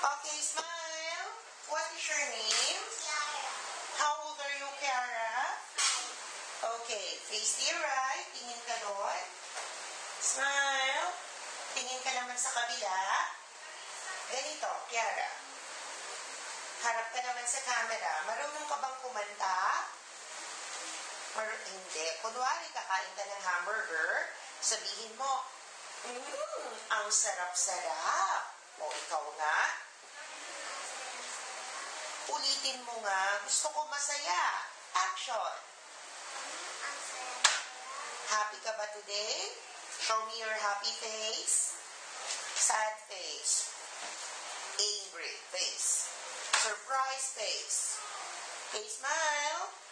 Okay, smile. What is your name? How old are you, Kiara? Okay, face to your right. Tingin ka doon. Smile. Tingin ka naman sa kabila. Ganito, Kiara. Harap ka naman sa camera. Marunong ka bang kumanta? Mar hindi. Kunwari, kakain ka ng hamburger, sabihin mo, Mmm, ang sarap-sarap. O, ikaw nga. Ulitin mo nga. Gusto ko masaya. Action. Happy ka ba today? Show me your happy face. Sad face. Angry face. Surprise face. Okay, smile.